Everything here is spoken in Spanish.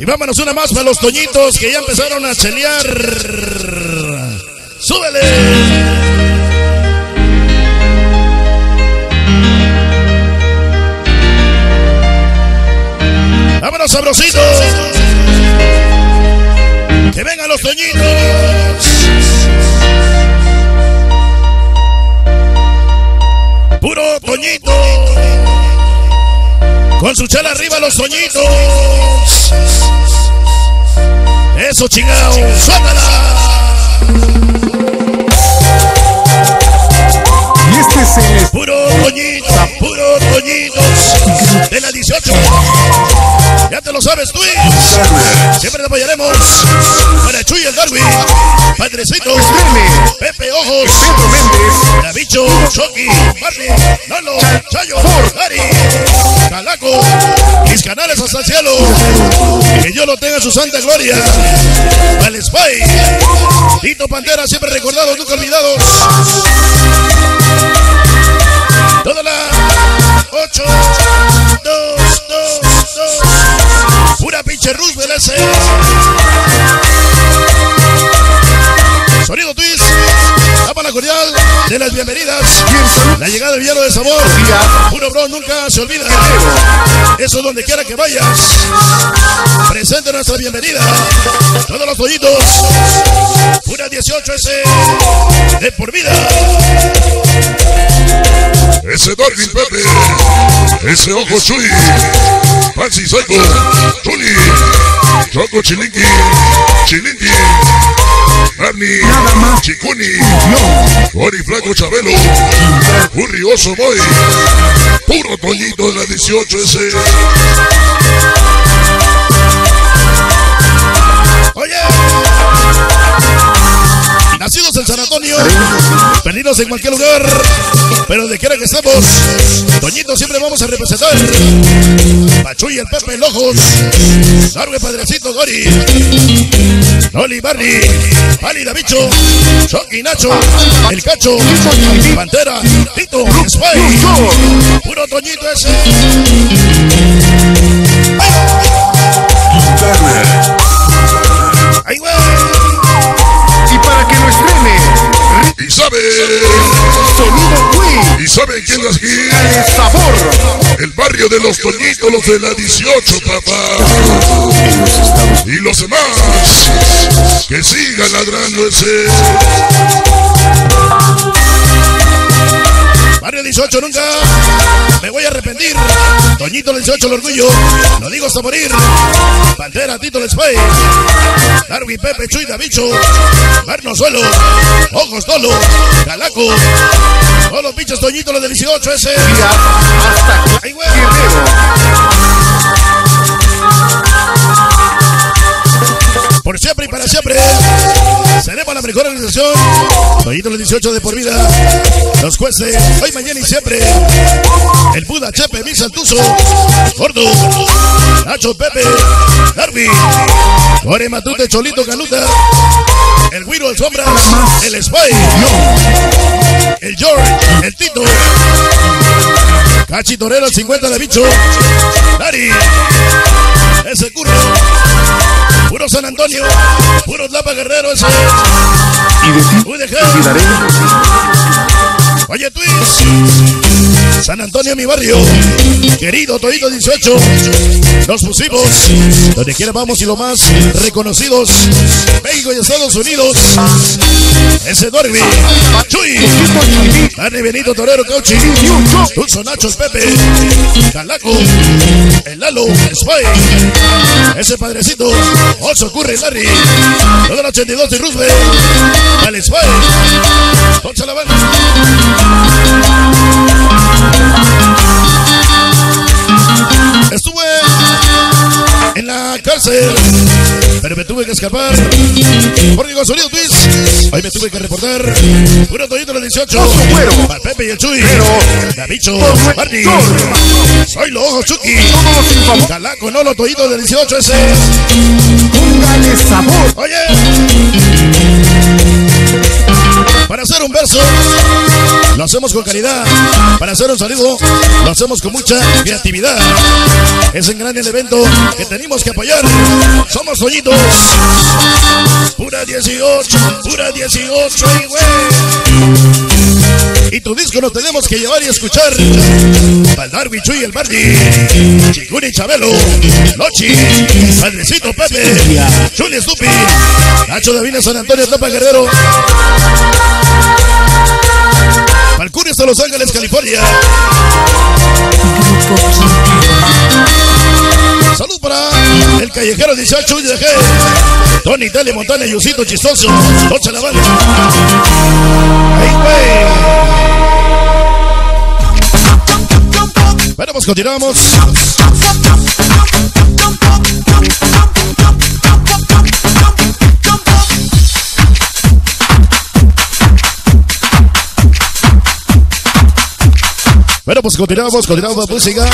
Y vámonos una más para los toñitos que ya empezaron a chelear. ¡Súbele! ¡Vámonos, sabrositos! ¡Que vengan los toñitos! Con su chela arriba los toñitos. Eso chingado, suéltala. Y este es el Puro toñito, puro toñitos. De la 18. Ya te lo sabes tú. Siempre te apoyaremos. Para Chuy el Darwin. Padrecito. Pepe Ojos. Pedro Méndez, Davicho, Chucky, Marley, Lalo, Chayo, Dari, Calaco, mis canales hasta el cielo. Que Dios lo tenga en su santa gloria. Al Spy, Tito Pantera, siempre recordados, nunca olvidados. Toda la 8, 2, 2, 2. Pura pinche Roosevelt ese. De las bienvenidas. La llegada del villano de sabor. Puro bro, nunca se olvida. Eso es donde quiera que vayas. Presente nuestra bienvenida. Todos los pollitos. Pura 18 ese. De por vida. Ese Darwin Pepe, ese Ojo Chuy, Patsy Psycho, Tuli, Choco Chilinqui, Chilinqui, Arnie, Chicuni, Ori Flaco Chabelo, Currioso Boy, puro Toñito de la 18 ese. Oye. Nacidos en San Antonio, perdidos en cualquier lugar, pero de quiera que estemos, Toñito siempre vamos a representar. Pachuy, el Pepe, Ojos, Darwe, Padrecito, Gori, Loli, Barney, Pali, Davicho, Chucky, Nacho, El Cacho, Pantera, Tito, Spy, puro Toñito ese. ¡Ay, güey! y para que lo estrene, Y sabe, Sonido Wii, y saben quién las aquí, de los Toñitos, los de la 18, papá. Y los demás, que sigan ladrando ese. Barrio 18 nunca me voy a arrepentir. Toñito el 18 el orgullo. Lo digo hasta morir. Pantera, Tito el Spy. Darwin, Pepe, Chuy, Davicho. Marno Suelo. Ojos Tolo. Calaco. Todos los pinches Toñito los del 18 ese. Hasta ¡Ay, güey! Por siempre y para siempre. Seremos la mejor organización. Toñito los 18 de por vida. Los jueces. Hoy, mañana y siempre. El Buda, Chepe, Mix Santuso. Gordo. Nacho, Pepe. Darwin. Ore Matute, Cholito, Canuta. El Guiro, el Sombra. El Spy. El George. El Tito. Cachi Torero, el 50 de bicho. Dari. Ese San Antonio. Puro Lapa Guerrero ese. y de ti. Oye, Twist. San Antonio, mi barrio. Querido Todito 18. Nos pusimos. Donde quiera vamos y lo más reconocidos. México y Estados Unidos. Ese Dorby. Chuy. Dani Benito Torero Cauchi. Dulce Nachos Pepe. Calaco. El Lalo. Spy. Ese padrecito. Oso Curry Larry. Todo el 82 de Roosevelt. Al Spy. Poncha la banda. La cárcel, pero me tuve que escapar. Porque con sonido twist, hoy me tuve que reportar. Puro Toyito los 18. Para Pepe y el Chuy. Davicho, Marty, Soy lo ojo Chucky. Los. Calaco, no lo toito del 18 ese. Póngale sabor. Oye. Para hacer un verso, lo hacemos con caridad. Para hacer un saludo, lo hacemos con mucha creatividad. Es en grande el evento que tenemos que apoyar. Somos Toñitos. Pura 18, pura 18, y güey. Y tu disco nos tenemos que llevar y escuchar. Baldar, Bichu y el Bardi. Chicuni Chabelo. Lochi. Padrecito Pepe. Chuli Stupi. Nacho Davina San Antonio Tapa Guerrero. Palcuri hasta Los Ángeles, California. Salud para el callejero 18 de G. Tony, Tele, Montana, Yusito, Chistoso. Tocha la banda. ¡Ay, güey! Bueno, pues continuamos. Bueno, pues continuamos, continuamos, música.